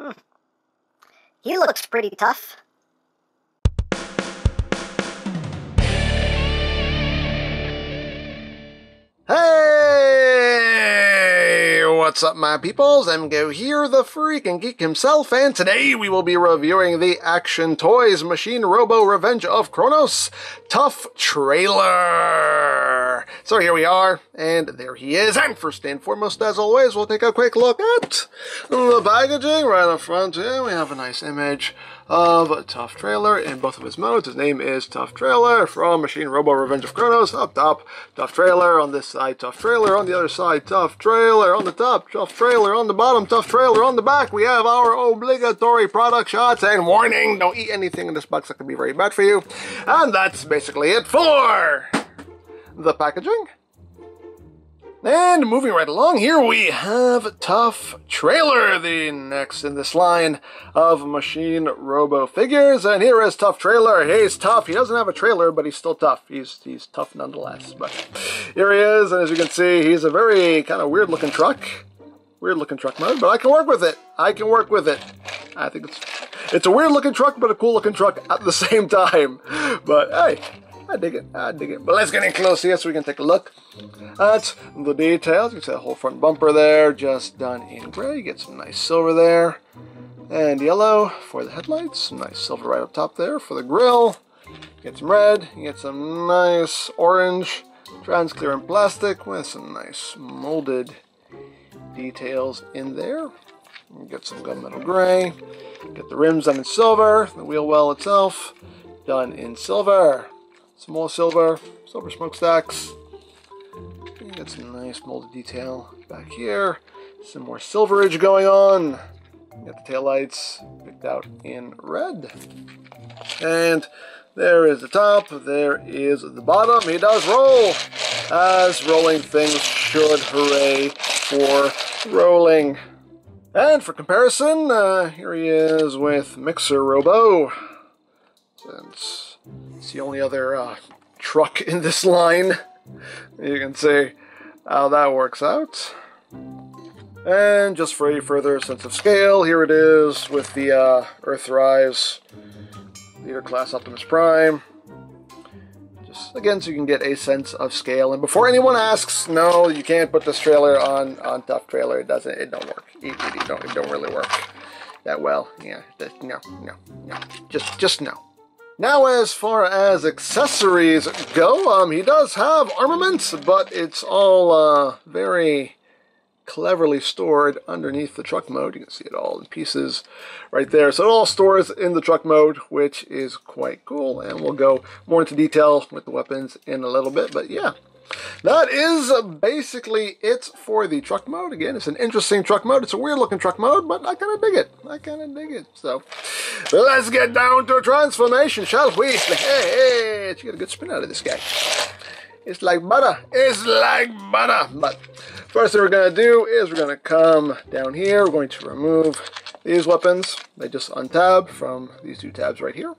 Hmm. He looks pretty tough. Hey! What's up, my peoples? EmGo here, the freaking geek himself, and today we will be reviewing the Action Toys Machine Robo Revenge of Cronos Tough Trailer. So here we are, and there he is. And first and foremost, as always, we'll take a quick look at the packaging. Right up front here, we have a nice image of a Tough Trailer in both of his modes. His name is Tough Trailer from Machine Robo Revenge of Cronos. Up top, Tough Trailer. On this side, Tough Trailer. On the other side, Tough Trailer. On the top, Tough Trailer. On the bottom, Tough Trailer. On the back, we have our obligatory product shots and warning. Don't eat anything in this box that could be very bad for you. And that's basically it for the packaging. And moving right along, here we have Tough Trailer, the next in this line of Machine Robo figures. And here is Tough Trailer. He's tough. He doesn't have a trailer, but he's still tough. He's he's tough nonetheless. But here he is, and as you can see, he's a very kind of weird looking truck. Weird looking truck mode, but I can work with it. I can work with it. I think it's it's a weird looking truck, but a cool looking truck at the same time. But hey, I dig it. I dig it. But let's get in close here so we can take a look at the details. You can see the whole front bumper there, just done in gray. You get some nice silver there. And yellow for the headlights. Some nice silver right up top there for the grill. Get some red. Get some nice orange transparent plastic with some nice molded details in there. Get some gunmetal gray. Get the rims done in silver. The wheel well itself done in silver. Some more silver, silver smokestacks. Get some nice molded detail back here. Some more silverage going on. Got the tail lights picked out in red. And there is the top, there is the bottom. He does roll, as rolling things should. Hooray for rolling. And for comparison, uh, here he is with Mixer Robo. Since it's the only other uh, truck in this line, you can see how that works out. And just for a further sense of scale, here it is with the uh, Earthrise Leader Class Optimus Prime. Just again, so you can get a sense of scale. And before anyone asks, no, you can't put this trailer on on Tough Trailer. It doesn't. It don't work. It, it, it don't. It don't really work that well. Yeah. That, no. No. No. Just. Just no. Now, as far as accessories go, um, he does have armaments, but it's all uh, very cleverly stored underneath the truck mode. You can see it all in pieces right there. So it all stores in the truck mode, which is quite cool. And we'll go more into detail with the weapons in a little bit. But yeah, that is uh, basically it for the truck mode. Again, it's an interesting truck mode. It's a weird looking truck mode, but I kind of dig it. I kind of dig it. So let's get down to transformation, shall we? Hey, hey, you get a good spin out of this guy. It's like butter. It's like butter. But first thing we're going to do is we're going to come down here. We're going to remove these weapons. They just untab from these two tabs right here.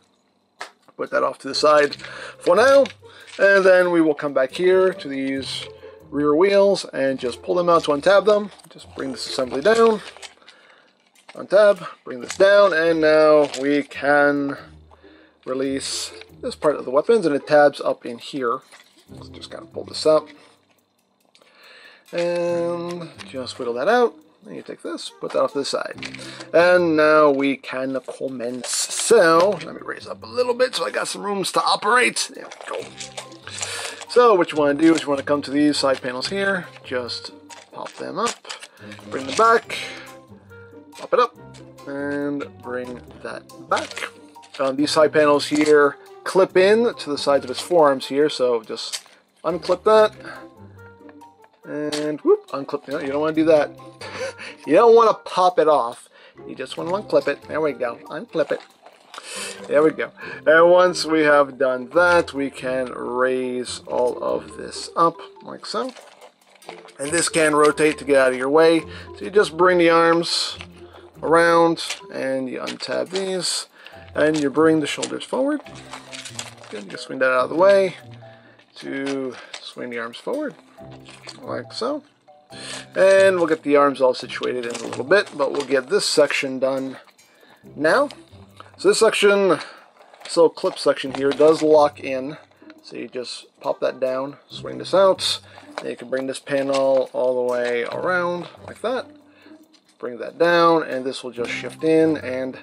Put that off to the side for now. And then we will come back here to these rear wheels and just pull them out to untab them. Just bring this assembly down. Untab, bring this down, and now we can release this part of the weapons and it tabs up in here. Let's just kind of pull this up. And just whittle that out. And you take this, put that off to the side. And now we can commence. So, let me raise up a little bit so I got some rooms to operate. There we go. So, what you want to do is you want to come to these side panels here. Just pop them up. Bring them back. Pop it up. And bring that back. Um, these side panels here clip in to the sides of his forearms here. So, just unclip that. And whoop, unclip. You don't want to do that. you don't want to pop it off. You just want to unclip it. There we go. Unclip it. There we go. And once we have done that, we can raise all of this up like so. And this can rotate to get out of your way. So you just bring the arms around and you untab these and you bring the shoulders forward. Good, you swing that out of the way to swing the arms forward like so. And we'll get the arms all situated in a little bit, but we'll get this section done now. So this section, this little clip section here does lock in. So you just pop that down, swing this out, and you can bring this panel all the way around like that. Bring that down, and this will just shift in and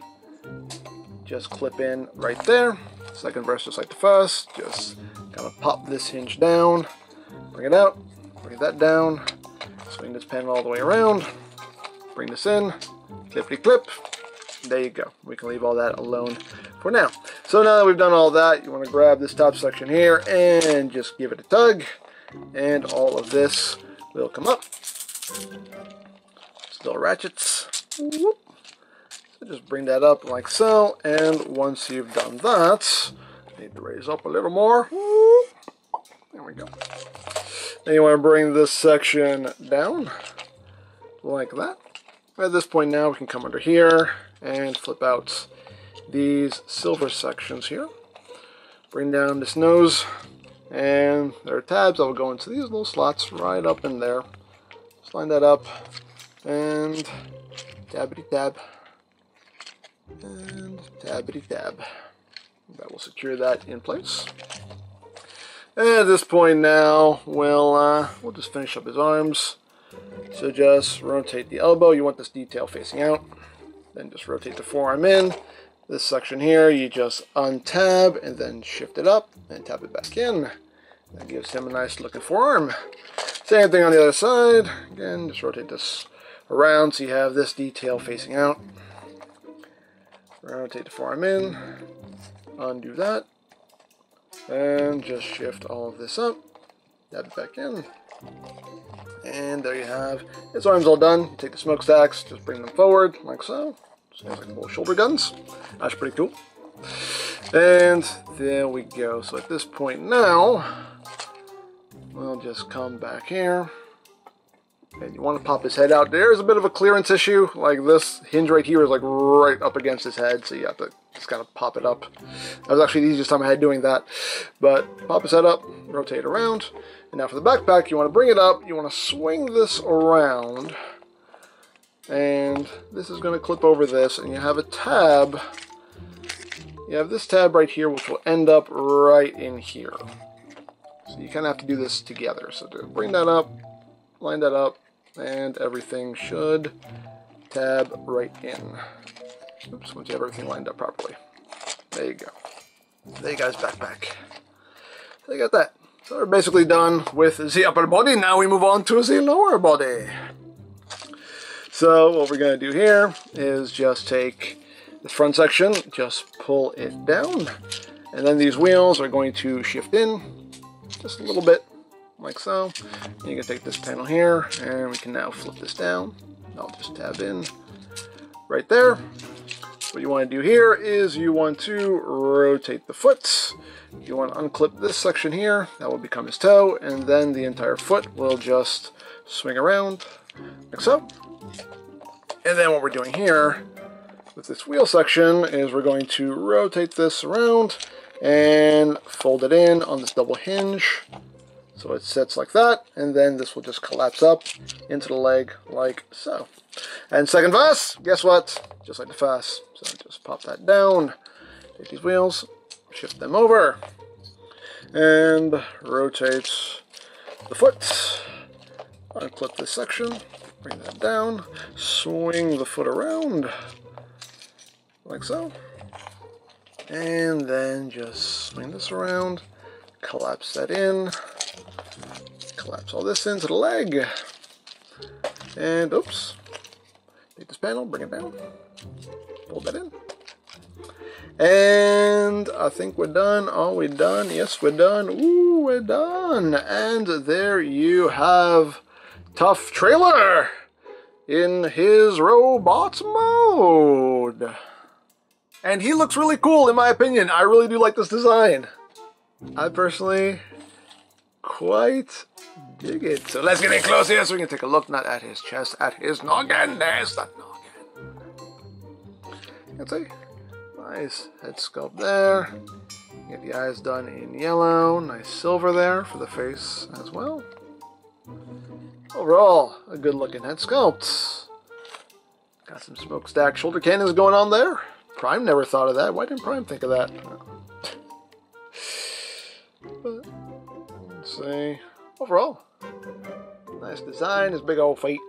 just clip in right there. Second verse just like the first, just kind of pop this hinge down, bring it out, bring that down, swing this panel all the way around, bring this in, clippity clip, there you go. We can leave all that alone for now. So now that we've done all that, you want to grab this top section here and just give it a tug, and all of this will come up. Still ratchets. Whoop. So just bring that up like so, and once you've done that, need to raise up a little more. There we go. Then you want to bring this section down like that. At this point now, we can come under here and flip out these silver sections here. Bring down this nose, and there are tabs that will go into these little slots right up in there. Line that up, and tabbity tab, and tabbity tab. That will secure that in place. And at this point now, we'll, uh, we'll just finish up his arms. So just rotate the elbow. You want this detail facing out. Then just rotate the forearm in. This section here, you just untab and then shift it up and tap it back in. That gives him a nice looking forearm. Same thing on the other side. Again, just rotate this around so you have this detail facing out. Rotate the forearm in, undo that, and just shift all of this up, tap it back in, and there you have his arms all done. take the smokestacks, just bring them forward like so. Little shoulder guns. That's pretty cool. And there we go. So at this point now, we'll just come back here. And you want to pop his head out. There's a bit of a clearance issue. Like this hinge right here is like right up against his head. So you have to just kind of pop it up. That was actually the easiest time I had doing that. But pop his head up, rotate around. And now for the backpack, you want to bring it up. You want to swing this around. And this is going to clip over this. And you have a tab. You have this tab right here, which will end up right in here. So you kind of have to do this together. So to bring that up, line that up, and everything should tab right in. Oops, once you have everything lined up properly. There you go. There you guys backpack. So you got that. So we're basically done with the upper body. Now we move on to the lower body. So what we're going to do here is just take the front section, just pull it down, and then these wheels are going to shift in just a little bit like so. You can take this panel here and we can now flip this down. I'll just tab in right there. What you want to do here is you want to rotate the foot. You want to unclip this section here, that will become his toe, and then the entire foot will just swing around like so. And then what we're doing here with this wheel section is we're going to rotate this around and fold it in on this double hinge so it sits like that, and then this will just collapse up into the leg like so. And second verse, guess what? Just like the first. So just pop that down, take these wheels, shift them over, and rotate the foot. Unclip this section, bring that down, swing the foot around, like so. And then just swing this around, collapse that in, collapse all this into the leg. And oops, take this panel, bring it down, pull that in. And I think we're done. Are we done? Yes, we're done. Ooh, we're done. And there you have Tough Trailer in his robot mode. And he looks really cool, in my opinion. I really do like this design. I personally quite dig it. So let's get in close here so we can take a look not at his chest, at his noggin. There's the noggin. That's a nice head sculpt there. Get the eyes done in yellow. Nice silver there for the face as well. Overall, a good looking head sculpt. Got some smokestack shoulder cannons going on there. Prime never thought of that. Why didn't Prime think of that? But, let's see. Overall, nice design, his big old feet.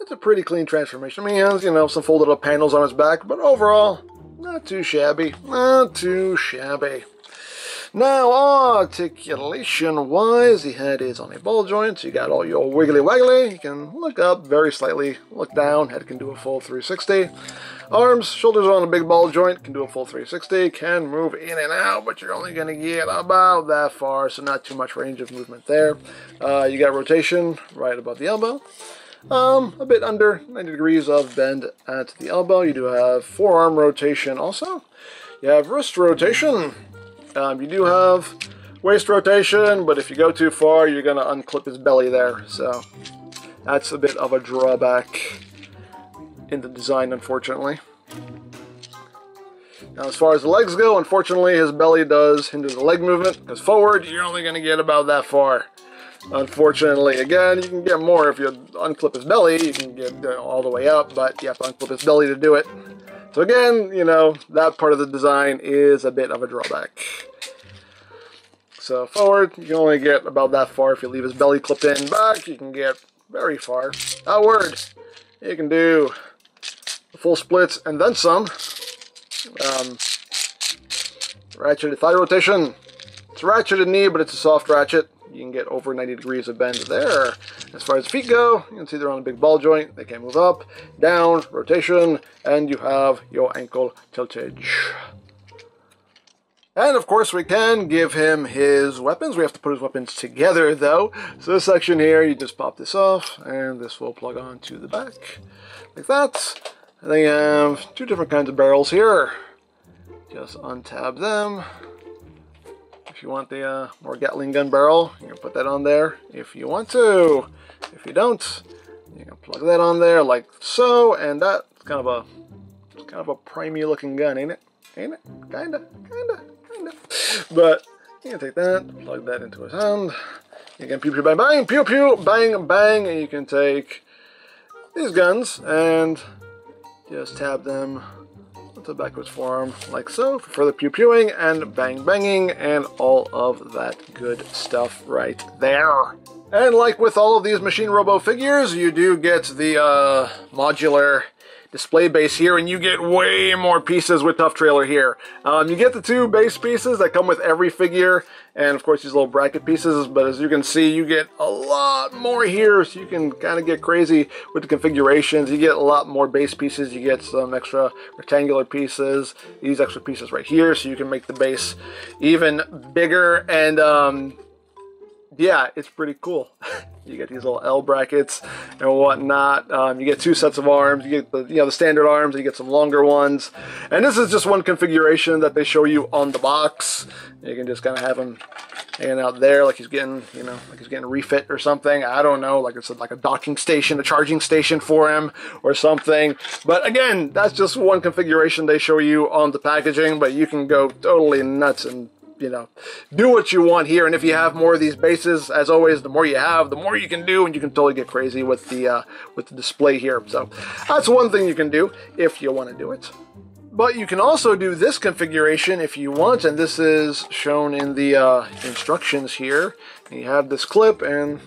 It's a pretty clean transformation. I mean, he has, you know, some folded up panels on his back, but overall, not too shabby. Not too shabby. Now, articulation-wise, the head is on a ball joint, so you got all your wiggly waggly. You can look up very slightly, look down, head can do a full 360. Arms, shoulders are on a big ball joint, can do a full 360, can move in and out, but you're only going to get about that far, so not too much range of movement there. Uh, you got rotation right above the elbow. Um, a bit under 90 degrees of bend at the elbow. You do have forearm rotation also. You have wrist rotation. Um, you do have waist rotation, but if you go too far, you're going to unclip his belly there. So that's a bit of a drawback in the design, unfortunately. Now, as far as the legs go, unfortunately, his belly does hinder the leg movement, because forward, you're only going to get about that far. Unfortunately, again, you can get more if you unclip his belly, you can get all the way up, but you have to unclip his belly to do it. So again, you know, that part of the design is a bit of a drawback. So forward, you can only get about that far if you leave his belly clipped in. Back, you can get very far. Outward, you can do full splits and then some. Um, ratcheted thigh rotation. It's ratcheted knee, but it's a soft ratchet. You can get over 90 degrees of bend there. As far as feet go, you can see they're on a big ball joint. They can move up, down, rotation, and you have your ankle tiltage. And of course we can give him his weapons. We have to put his weapons together though. So this section here, you just pop this off and this will plug on to the back like that. And then you have two different kinds of barrels here. Just untab them. If you want the uh, more Gatling gun barrel, you can put that on there if you want to. If you don't, you can plug that on there like so, and that's kind of a kind of a primey looking gun, ain't it? Ain't it? Kinda, kinda, kinda. But you can take that, plug that into his hand. You can pew pew bang bang, pew pew bang bang, and you can take these guns and just tab them to backwards form like so for further pew pewing and bang banging and all of that good stuff right there. And like with all of these Machine Robo figures, you do get the uh, modular display base here, and you get way more pieces with Tough Trailer here. Um, you get the two base pieces that come with every figure, and of course these little bracket pieces, but as you can see, you get a lot more here, so you can kind of get crazy with the configurations. You get a lot more base pieces, you get some extra rectangular pieces, these extra pieces right here, so you can make the base even bigger, and um, yeah, it's pretty cool. you get these little L brackets and whatnot. Um, you get two sets of arms. You get the you know the standard arms. You get some longer ones. And this is just one configuration that they show you on the box. You can just kind of have him hanging out there like he's getting you know like he's getting refit or something. I don't know, like it's like a docking station, a charging station for him or something. But again, that's just one configuration they show you on the packaging. But you can go totally nuts and you know, do what you want here. And if you have more of these bases, as always, the more you have, the more you can do, and you can totally get crazy with the uh, with the display here. So that's one thing you can do if you want to do it. But you can also do this configuration if you want, and this is shown in the uh, instructions here. And you have this clip, and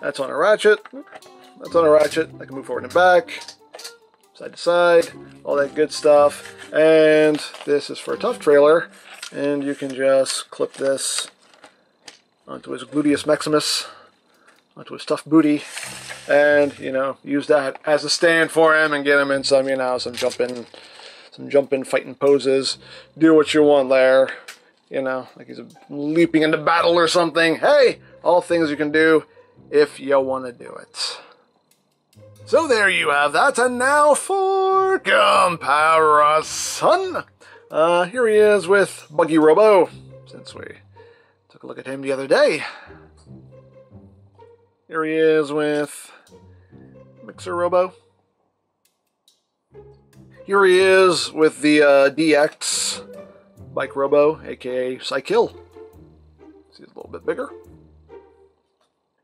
that's on a ratchet. That's on a ratchet. I can move forward and back, side to side, all that good stuff. And this is for a tough trailer and you can just clip this onto his gluteus maximus, onto his tough booty, and you know use that as a stand for him and get him in some you know some jumping, some jumping fighting poses. Do what you want there, you know, like he's leaping into battle or something. Hey, all things you can do if you want to do it. So there you have that, and now for comparison. Uh, here he is with Buggy Robo, since we took a look at him the other day. Here he is with Mixer Robo. Here he is with the uh, DX Bike Robo, aka Cykill. See a little bit bigger.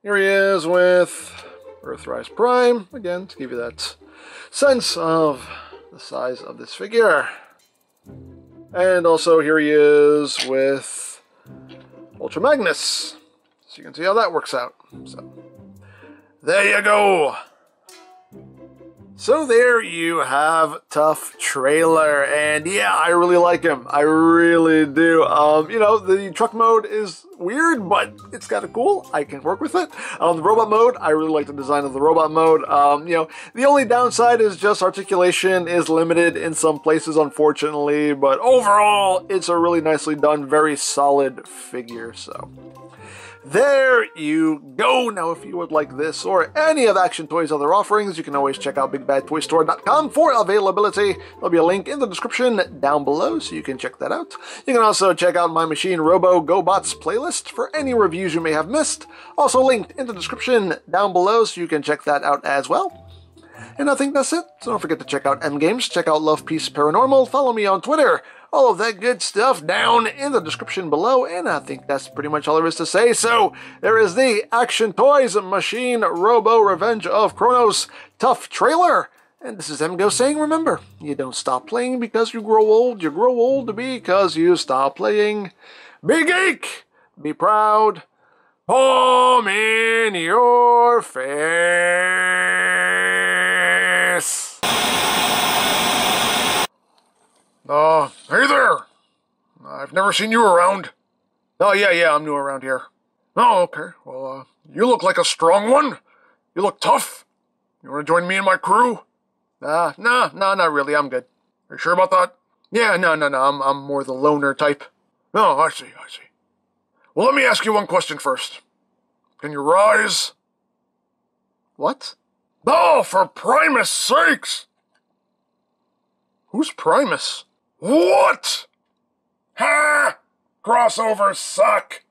Here he is with Earthrise Prime, again, to give you that sense of the size of this figure. And also here he is with Ultra Magnus. So you can see how that works out. So there you go. So there you have Tough Trailer, and yeah, I really like him. I really do. Um, you know, the truck mode is weird, but it's kind of cool. I can work with it. Um, the robot mode, I really like the design of the robot mode. Um, you know, the only downside is just articulation is limited in some places, unfortunately, but overall, it's a really nicely done, very solid figure, so... There you go. Now, if you would like this or any of Action Toys' other offerings, you can always check out BigBadToyStore.com for availability. There'll be a link in the description down below, so you can check that out. You can also check out my Machine Robo GoBots playlist for any reviews you may have missed. Also linked in the description down below, so you can check that out as well. And I think that's it. So don't forget to check out EmGames, check out Love Peace Paranormal, follow me on Twitter all of that good stuff down in the description below. And I think that's pretty much all there is to say. So there is the Action Toys Machine Robo Revenge of Cronos Tough Trailer. And this is EmGo saying, remember, you don't stop playing because you grow old. You grow old because you stop playing. Be geek, be proud, Home in your face. Uh, hey there! I've never seen you around. Oh, yeah, yeah, I'm new around here. Oh, okay. Well, uh, you look like a strong one. You look tough. You want to join me and my crew? Ah, uh, nah, nah, not really. I'm good. Are you sure about that? Yeah, no, no, no. I'm, I'm more the loner type. Oh, I see, I see. Well, let me ask you one question first. Can you rise? What? Oh, for Primus sakes! Who's Primus? What? Ha! Crossovers suck!